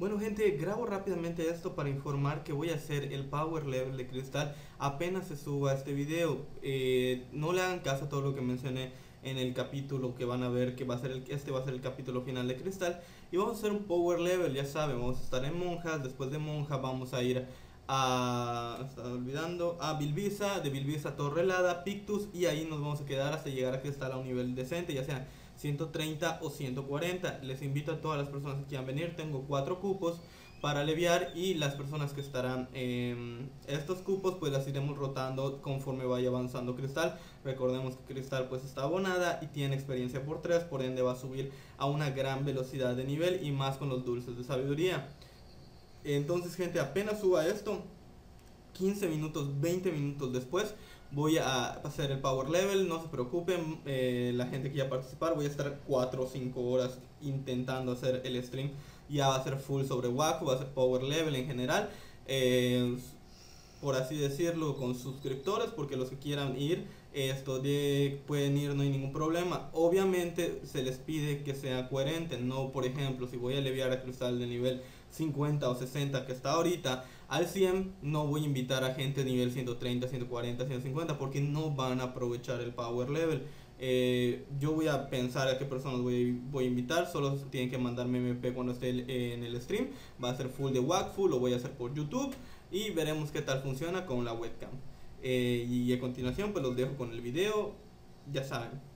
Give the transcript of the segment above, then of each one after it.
Bueno gente, grabo rápidamente esto para informar que voy a hacer el power level de cristal apenas se suba este video. Eh, no le hagan caso a todo lo que mencioné en el capítulo que van a ver que va a ser el, este va a ser el capítulo final de cristal y vamos a hacer un power level ya saben vamos a estar en monjas después de monja vamos a ir a estaba olvidando a Bilbisa de Bilbisa Torrelada Pictus y ahí nos vamos a quedar hasta llegar a cristal a un nivel decente ya sea 130 o 140. Les invito a todas las personas que quieran venir. Tengo cuatro cupos para aliviar y las personas que estarán en estos cupos pues las iremos rotando conforme vaya avanzando cristal recordemos que cristal pues está abonada y tiene experiencia por 3 por ende va a subir a una gran velocidad de nivel y más con los dulces de sabiduría entonces gente apenas suba esto 15 minutos 20 minutos después voy a hacer el power level, no se preocupen, eh, la gente que ya participar, voy a estar 4 o 5 horas intentando hacer el stream, ya va a ser full sobre Waku, va a ser power level en general, eh, por así decirlo, con suscriptores, porque los que quieran ir, esto de pueden ir, no hay ningún problema. Obviamente se les pide que sea coherente, no por ejemplo, si voy a aliviar a cristal de nivel 50 o 60 que está ahorita, al 100 no voy a invitar a gente de nivel 130, 140, 150 porque no van a aprovechar el power level. Eh, yo voy a pensar a qué personas voy, a invitar, solo tienen que mandarme MP cuando esté en el stream. Va a ser full de full lo voy a hacer por YouTube y veremos qué tal funciona con la webcam. Eh, y a continuación pues los dejo con el video, ya saben.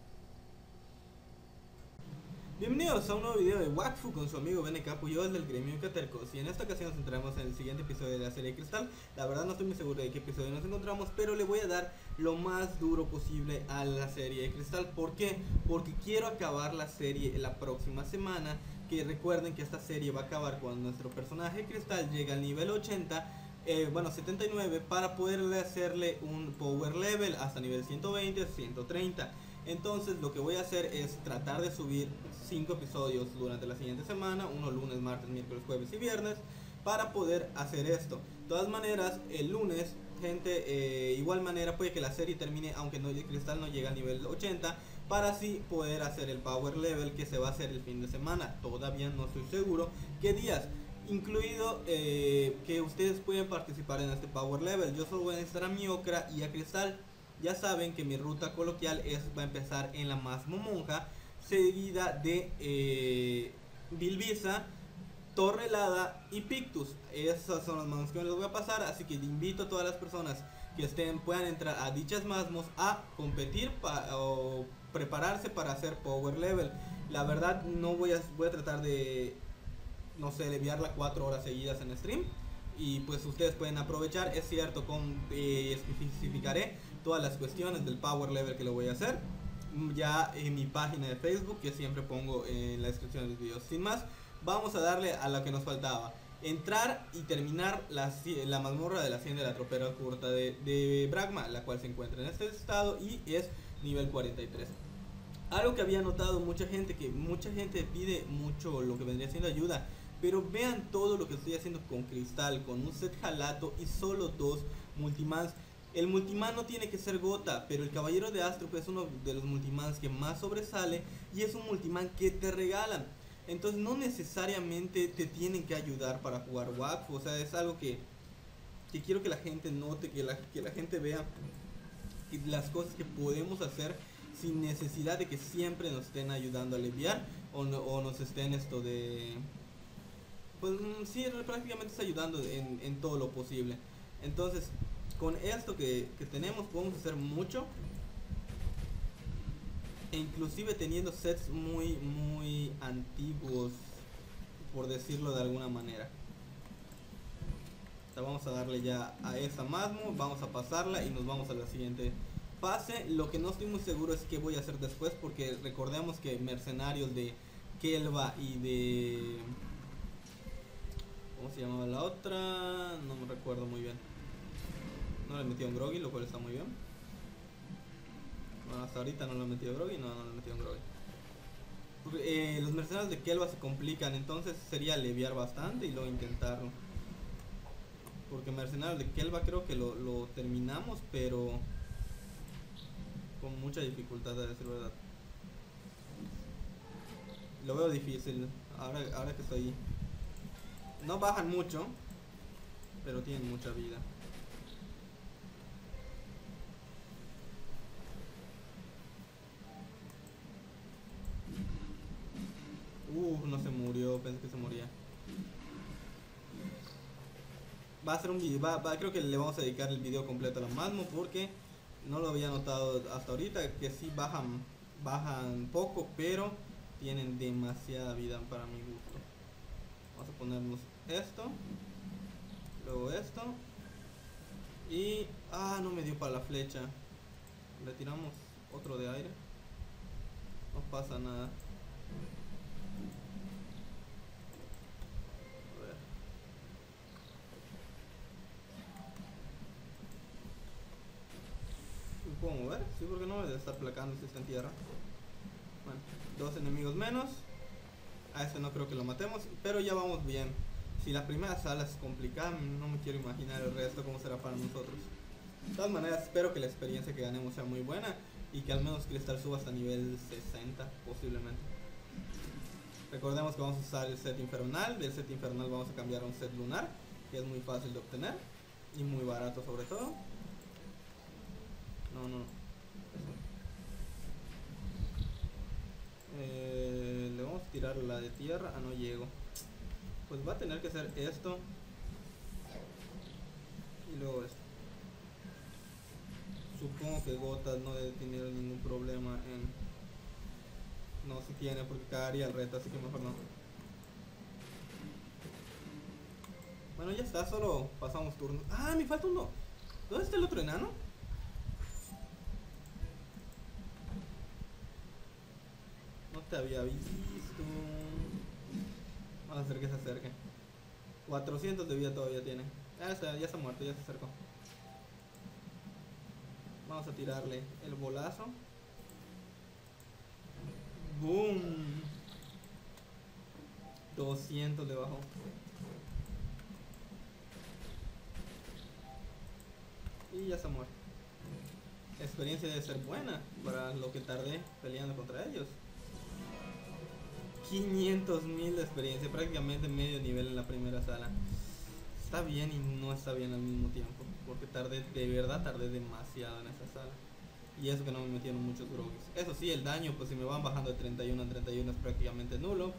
Bienvenidos a un nuevo video de Wakfu con su amigo BNK Puyol del gremio Catercos y en esta ocasión nos centramos en el siguiente episodio de la serie Cristal. La verdad no estoy muy seguro de qué episodio nos encontramos pero le voy a dar lo más duro posible a la serie de Cristal. ¿Por qué? Porque quiero acabar la serie la próxima semana. Que recuerden que esta serie va a acabar cuando nuestro personaje Cristal llega al nivel 80 eh, bueno 79 para poderle hacerle un power level hasta nivel 120 130 entonces lo que voy a hacer es tratar de subir 5 episodios durante la siguiente semana, uno lunes, martes, miércoles, jueves y viernes, para poder hacer esto. De todas maneras, el lunes, gente, eh, igual manera puede que la serie termine, aunque no Cristal no llegue a nivel 80, para así poder hacer el power level que se va a hacer el fin de semana. Todavía no estoy seguro qué días. Incluido eh, que ustedes pueden participar en este power level. Yo solo voy a necesitar a Miocra y a Cristal ya saben que mi ruta coloquial es, va a empezar en la Masmo Monja, seguida de eh, Bilbisa, Torrelada y Pictus. Esas son las manos que les voy a pasar, así que invito a todas las personas que estén puedan entrar a dichas masmos a competir o prepararse para hacer power level. La verdad no voy a, voy a tratar de no sé, enviarla cuatro horas seguidas en stream y pues ustedes pueden aprovechar. Es cierto, con, eh, especificaré todas las cuestiones del power level que lo voy a hacer ya en mi página de Facebook que siempre pongo en la descripción del video. Sin más, vamos a darle a lo que nos faltaba. Entrar y terminar la, la mazmorra de la hacienda de la tropera curta de, de Bragma, la cual se encuentra en este estado y es nivel 43. Algo que había notado mucha gente, que mucha gente pide mucho lo que vendría siendo ayuda pero vean todo lo que estoy haciendo con cristal, con un set jalato y solo dos multimans. El multiman no tiene que ser gota, pero el caballero de Astro es uno de los multimans que más sobresale y es un multiman que te regalan. Entonces no necesariamente te tienen que ayudar para jugar WAP, o sea, es algo que, que quiero que la gente note, que la, que la gente vea las cosas que podemos hacer sin necesidad de que siempre nos estén ayudando a aliviar o, o nos estén esto de pues mm, sí, prácticamente está ayudando en, todo lo posible. Entonces, con esto que, tenemos podemos hacer mucho. E inclusive teniendo sets muy, muy antiguos, por decirlo de alguna manera. vamos a darle ya a esa Masmo, vamos a pasarla y nos vamos a la siguiente fase. Lo que no estoy muy seguro es qué voy a hacer después, porque recordemos que mercenarios de Kelva y de ¿Cómo se llamaba la otra? No me recuerdo muy bien. No le he metido un groggy, lo cual está muy bien. Bueno, hasta ahorita no le he metido groggy, no, no le he metido un groggy. Eh, los mercenarios de Kelva se complican, entonces sería aliviar bastante y luego intentarlo. Porque mercenarios de Kelva creo que lo, lo terminamos, pero con mucha dificultad, a decir verdad. Lo veo difícil, ahora, ahora que estoy No bajan mucho, pero tienen mucha vida. Uh, no se murió, pensé que se moría. Va a ser un video, va, creo que le vamos a dedicar el video completo a la Masmo porque no lo había notado hasta ahorita, que sí bajan, bajan poco, pero tienen demasiada vida para mi gusto. Vamos a ponernos esto, luego esto, y... Ah, no me dio para la flecha. Le tiramos otro de aire. No pasa nada. Puedo mover? Sí, porque no me debe estar placando si está en tierra. Bueno, dos enemigos menos. A este no creo que lo matemos, pero ya vamos bien. Si la primera sala es complicada, no me quiero imaginar el resto cómo será para nosotros. De todas maneras, espero que la experiencia que ganemos sea muy buena y que al menos Cristal suba hasta nivel 60 posiblemente. Recordemos que vamos a usar el set infernal, del set infernal vamos a cambiar a un set lunar, que es muy fácil de obtener y muy barato sobre todo. No, no. Eh, le vamos a tirar la de tierra. Ah, no llego. Pues va a tener que hacer esto. Y luego esto. Supongo que Gotas no debe tener ningún problema en... No, si tiene porque cagaría el reto, así que mejor no. Bueno, ya está, solo pasamos turnos. Ah, me falta uno. ¿Dónde está el otro enano? Había visto. Vamos a hacer que se acerque. 400 de vida todavía tiene. Ah, ya está muerto, ya se acercó. Vamos a tirarle el bolazo. ¡Boom! 200 de bajó. Y ya se muerto. experiencia debe ser buena para lo que tardé peleando contra ellos. 500 mil de experiencia, prácticamente medio nivel en la primera sala. Está bien y no está bien al mismo tiempo, porque tardé, de verdad tardé demasiado en esa sala. Y eso que no me metieron muchos grogues. Eso sí, el daño, pues si me van bajando de 31 a 31 es prácticamente nulo,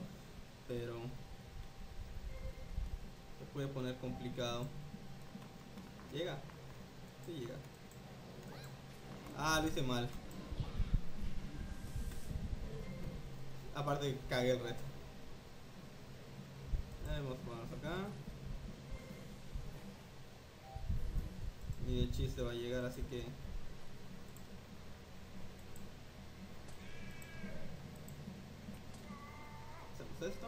pero se puede poner complicado. Llega, sí llega. Ah, lo hice mal. Aparte cagué el reto. Vamos a ponernos acá. Ni de chiste va a llegar, así que... Hacemos esto.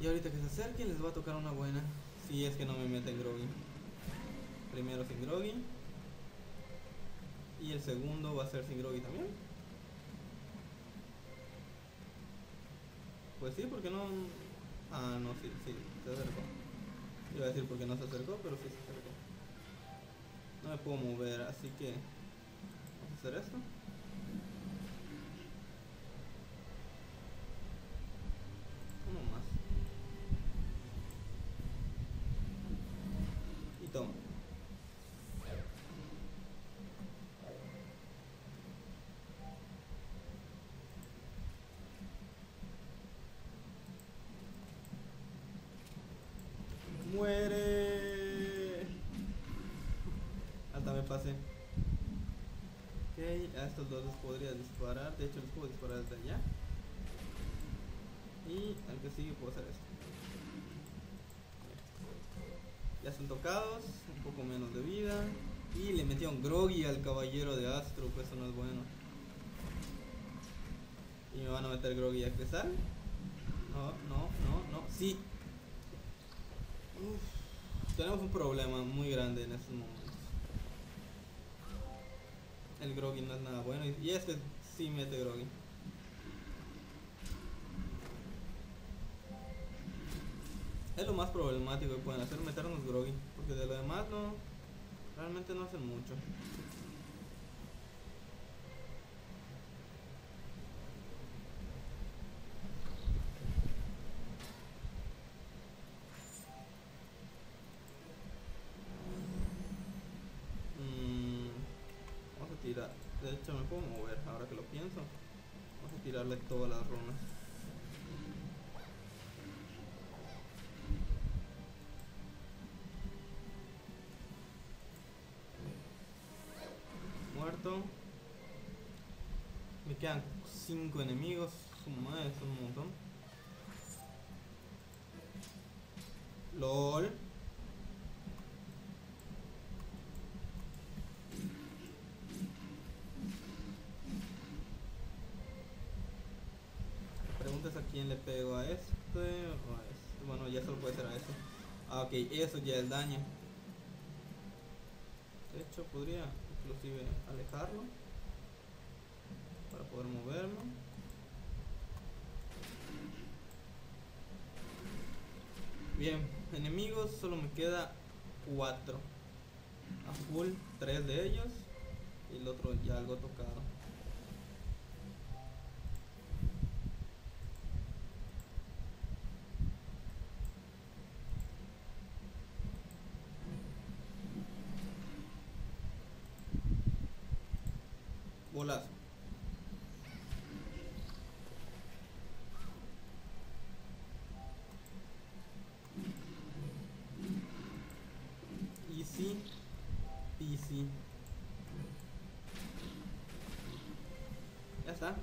Y ahorita que se acerquen les va a tocar una buena. Si es que no me meten groggy. Primero sin groggy. Y el segundo va a ser sin groggy también. Pues sí, porque no... Ah, no, sí, sí, se acercó. Iba a decir porque no se acercó, pero sí se acercó. No me puedo mover, así que... Vamos a hacer esto. Muere. Hasta me pasé. Ok, a estos dos les podría disparar. De hecho, les puedo disparar desde allá. Y al que sigue puedo hacer esto. Ya son tocados, un poco menos de vida. Y le metieron groggy al caballero de Astro, pues eso no es bueno. Y me van a meter groggy a cristal. No, no, no, no. Sí, tenemos un problema muy grande en estos momentos. El groggy no es nada bueno y este sí mete groggy. Es lo más problemático que pueden hacer, meternos groggy. Porque de lo demás no, realmente no hacen mucho. De hecho me puedo mover ahora que lo pienso. Vamos a tirarle todas las runas. Muerto. Me quedan 5 enemigos. Su madre, es un montón. LOL. Preguntas a quién le pego a este o a este. Bueno, ya solo puede ser a este. Ah, ok, eso ya es daño. De hecho, podría inclusive alejarlo para poder moverlo. Bien, enemigos solo me queda 4. A full, 3 de ellos. Y el otro ya algo tocado. Bolazo. Easy. Easy. Ya está.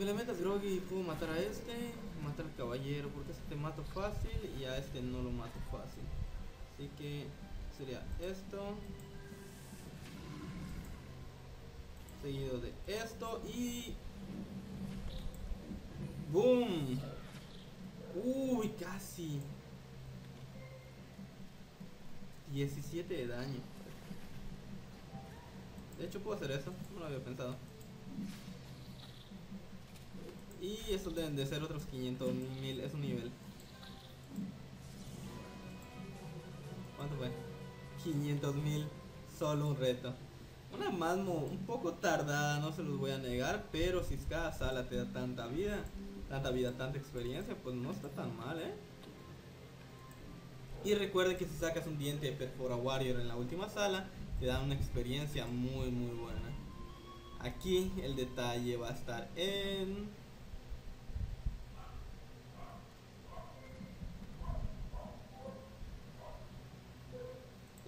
Le metas groggy puedo matar a este, matar al caballero, porque este mato fácil y a este no lo mato fácil. Así que sería esto. Seguido de esto y... ¡Boom! Uy, casi. 17 de daño. De hecho puedo hacer eso, no lo había pensado. Y estos deben de ser otros 500 mil, es un nivel. ¿Cuánto fue? 500 mil, solo un reto. Una Masmo un poco tardada, no se los voy a negar, pero si cada sala te da tanta vida, tanta vida, tanta experiencia, pues no está tan mal, ¿eh? Y recuerden que si sacas un diente de Perfora Warrior en la última sala, te da una experiencia muy muy buena. Aquí el detalle va a estar en...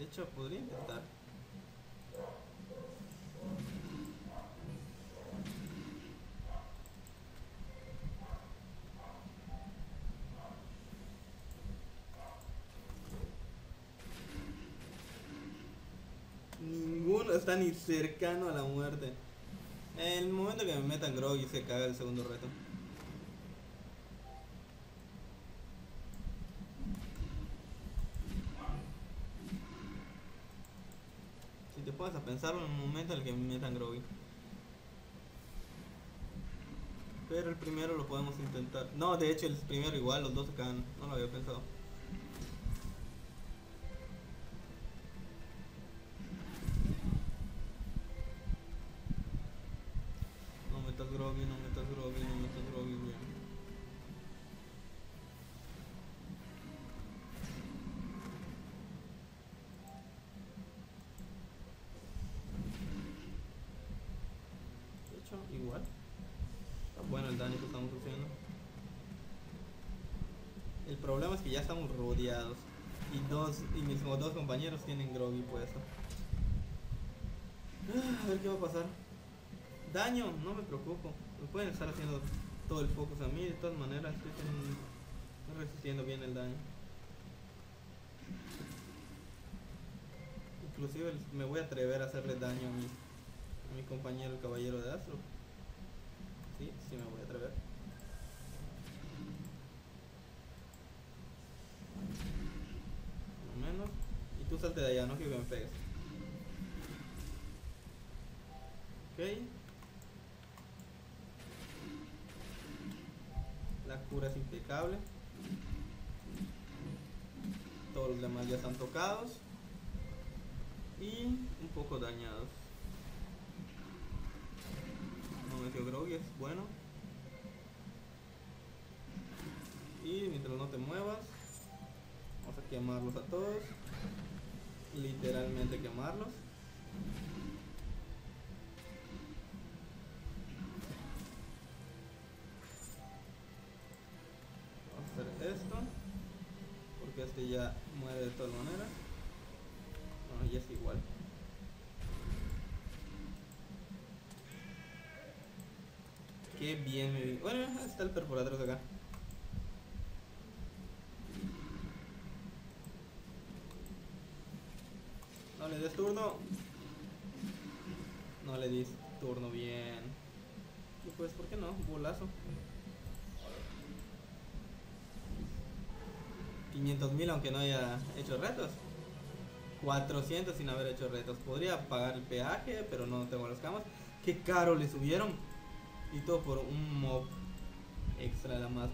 De hecho, podría intentar. Ninguno está ni cercano a la muerte. En el momento que me metan groggy se caga el segundo reto. Si en el momento en el que me metan groggy. Pero el primero lo podemos intentar. No, de hecho el primero igual, los dos se. No lo había pensado. No metas groggy, no metas groggy, no bueno el daño que estamos haciendo. El problema es que ya estamos rodeados. Y dos, y mis dos compañeros tienen groggy puesto. Ah, A ver qué va a pasar. Daño, no me preocupo. Me pueden estar haciendo todo el focus a mí, de todas maneras estoy resistiendo bien el daño. Inclusive me voy a atrever a hacerle daño a mi, a mi compañero el caballero de Astro. Sí, sí me voy a atrever. Más o menos. Y tú salte de allá, no que me pegues. Ok. La cura es impecable. Todos los demás ya están tocados. Y un poco dañados metió Groggy, es bueno. Y mientras no te muevas, vamos a quemarlos a todos. Literalmente quemarlos. Vamos a hacer esto. Porque este ya muere de todas maneras. Bueno, ya es igual. Qué bien me vi. Bueno, está el perforador de acá. No le des turno. No le dis turno bien. Y pues, ¿por qué no? Bolazo. 500 mil aunque no haya hecho retos. 400 sin haber hecho retos. Podría pagar el peaje, pero no tengo las camas. Qué caro le subieron. Y todo por un mob extra de la más.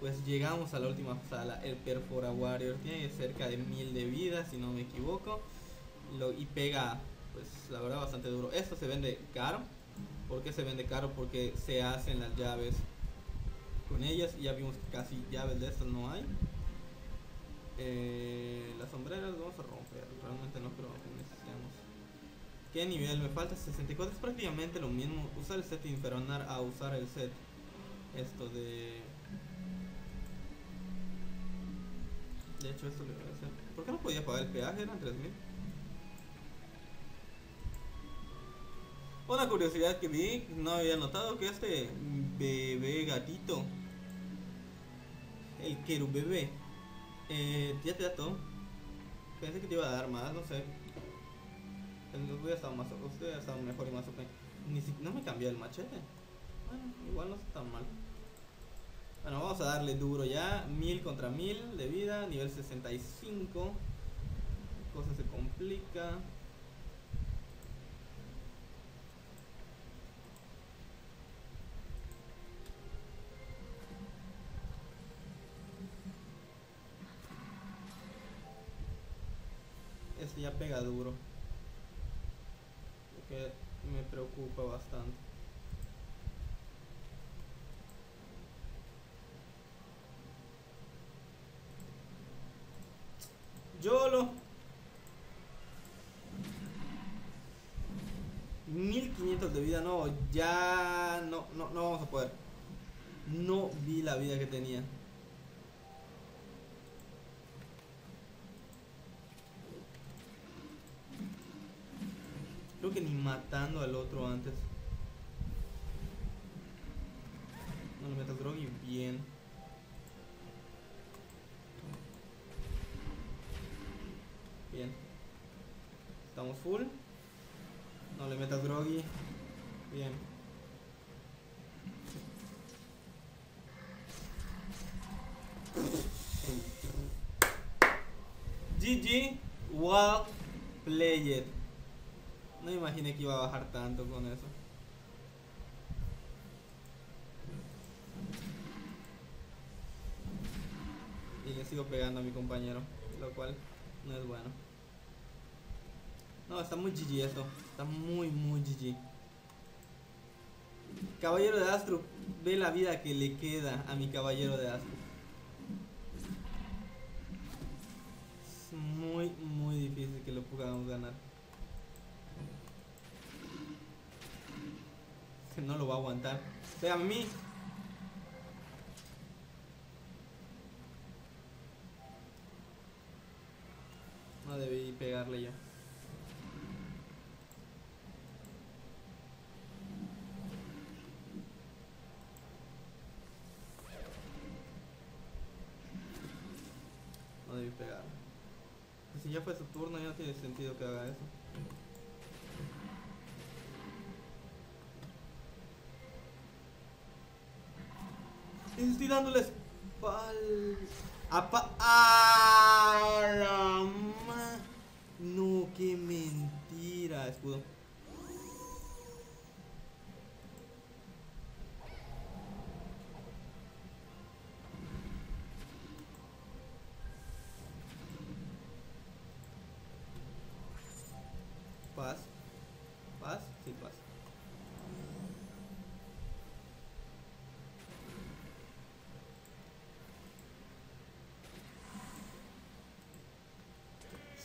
Pues llegamos a la última sala. El Perfora Warrior tiene cerca de mil de vida, si no me equivoco. Y pega, pues la verdad, bastante duro. Esto se vende caro. ¿Por qué se vende caro? Porque se hacen las llaves con ellas. Ya vimos que casi llaves de estas no hay. Eh, las sombreras vamos a romper. Realmente no creo. ¿Qué nivel me falta? 64 es prácticamente lo mismo. Usar el set infernal a usar el set. Esto de. De hecho, esto le voy a hacer. ¿Por qué no podía pagar el peaje? Eran 3000. Una curiosidad que vi, no había notado que este bebé gatito, el querubebé, eh, ya te da todo. Pensé que te iba a dar más, no sé. Hubiera estado, más, hubiera estado mejor y más OP. Ni si, no me cambió el machete. Bueno, igual no está tan mal. Bueno, vamos a darle duro ya. 1000 contra 1000 de vida, nivel 65. Cosa se complica. Este ya pega duro. Lo que me preocupa bastante. YOLO 1500 de vida, no, ya no, no, no vamos a poder. No vi la vida que tenía. Que ni matando al otro antes. No le metas groggy bien. Bien. Estamos full. No le metas groggy. Bien. GG, well played. No imaginé que iba a bajar tanto con eso. Y le sigo pegando a mi compañero, lo cual no es bueno. No, está muy GG eso. Está muy, muy GG. Caballero de Astro, ve la vida que le queda a mi caballero de Astro. Es muy, muy difícil que lo podamos ganar. No lo va a aguantar. Sea a mí. No debí pegarle yo. No debí pegar. Si ya fue su turno, ya no tiene sentido que haga eso. Estoy ¡Ah! la No, qué mentira, escudo.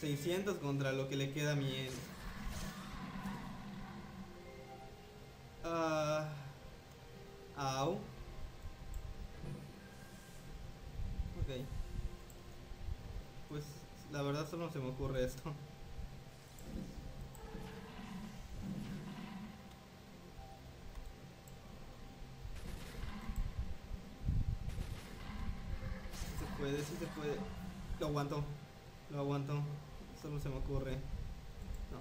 600 contra lo que le queda a mi N. Uh, ah, au. Ok. Pues la verdad solo se me ocurre esto. Se puede, si se puede. Lo aguanto. Lo aguanto. Solo se me ocurre. No.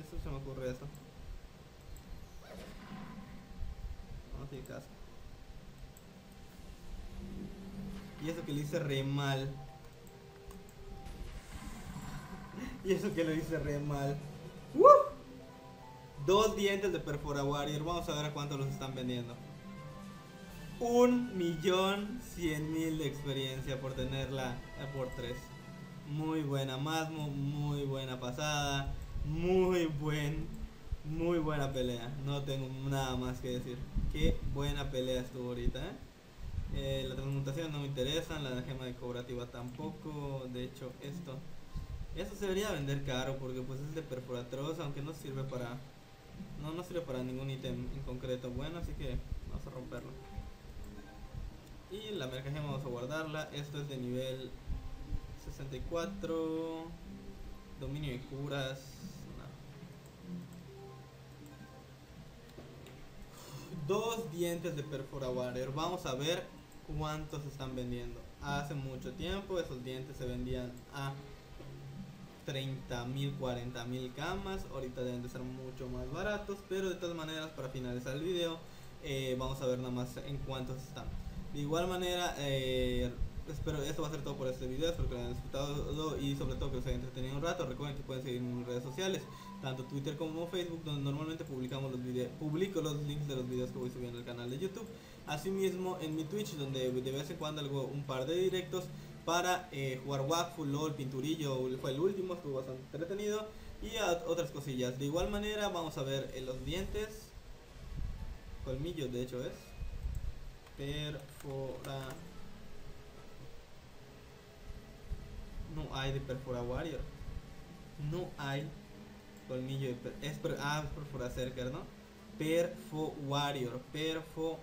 Eso se me ocurre eso. No tiene caso. Y eso que lo hice re mal. y eso que lo hice re mal. ¡Woo! Dos dientes de Perfora Warrior. Vamos a ver a cuánto los están vendiendo. Un millón cien mil de experiencia por tenerla por tres. Muy buena Masmo, muy buena pasada, muy buen, muy buena pelea. No tengo nada más que decir. Qué buena pelea estuvo ahorita, ¿eh? Eh, la transmutación no me interesa, la gema de cobrativa tampoco. De hecho, esto. Esto se debería vender caro porque pues es de perforatroz, aunque no sirve para. No, no sirve para ningún ítem en concreto bueno, así que vamos a romperlo. Y la mercancía vamos a guardarla. Esto es de nivel 64. Dominio de curas. Dos dientes de perfora warrior. Vamos a ver cuántos están vendiendo. Hace mucho tiempo esos dientes se vendían a 30 mil, 40 mil camas. Ahorita deben de ser mucho más baratos. Pero de todas maneras, para finalizar el video, eh, vamos a ver nada más en cuántos están. De igual manera, eh, espero esto va a ser todo por este video. Espero que lo hayan disfrutado y sobre todo que os haya entretenido un rato. Recuerden que pueden seguirme en mis redes sociales, tanto Twitter como Facebook, donde normalmente publicamos los videos, publico los links de los videos que voy subiendo al canal de YouTube. Asimismo en mi Twitch donde de vez en cuando hago un par de directos para eh, jugar Wakfu, LOL, Pinturillo, fue el último, estuvo bastante entretenido y otras cosillas. De igual manera vamos a ver en los dientes, colmillos de hecho es, perfora, no hay de perfora warrior, no hay colmillo de es per, ah, perfora cerca, ¿no? Perfo warrior, perfo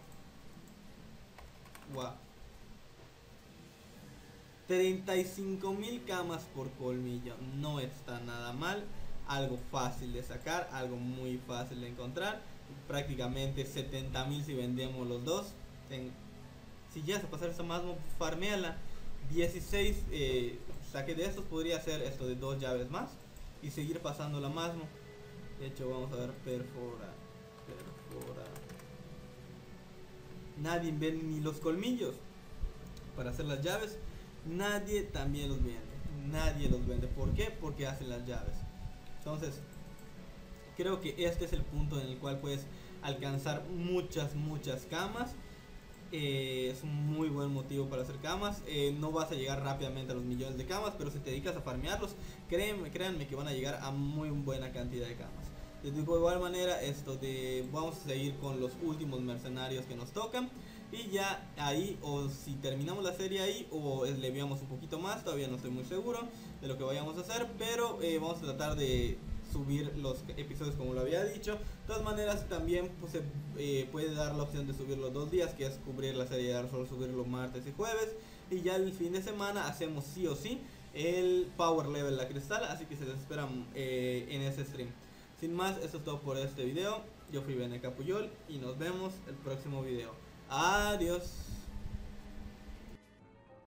35 mil camas por colmillo. No está nada mal. Algo fácil de sacar. Algo muy fácil de encontrar. Prácticamente 70 mil si vendemos los dos. Si ya se pasar esa más, farmeala. 16 eh, saque de estos. Podría hacer esto de dos llaves más. Y seguir pasando la masmo. De hecho, vamos a ver perfora. Perfora nadie vende ni los colmillos para hacer las llaves. Nadie también los vende. Nadie los vende. ¿Por qué? Porque hacen las llaves. Entonces, creo que este es el punto en el cual puedes alcanzar muchas, muchas camas. Eh, es un muy buen motivo para hacer camas. Eh, no vas a llegar rápidamente a los millones de camas, pero si te dedicas a farmearlos, créanme, créanme que van a llegar a muy buena cantidad de camas. De igual manera, esto de vamos a seguir con los últimos mercenarios que nos tocan. Y ya ahí, o si terminamos la serie ahí, o le un poquito más, todavía no estoy muy seguro de lo que vayamos a hacer. Pero eh, vamos a tratar de subir los episodios como lo había dicho. De todas maneras, también pues, se eh, puede dar la opción de subir los dos días, que es cubrir la serie de Dark Souls, subirlo martes y jueves. Y ya el fin de semana hacemos sí o sí el Power Level la cristal, así que se les esperan eh, en ese stream. Sin más, eso es todo por este video. Yo fui Bene Capuyol y nos vemos el próximo video. Adiós.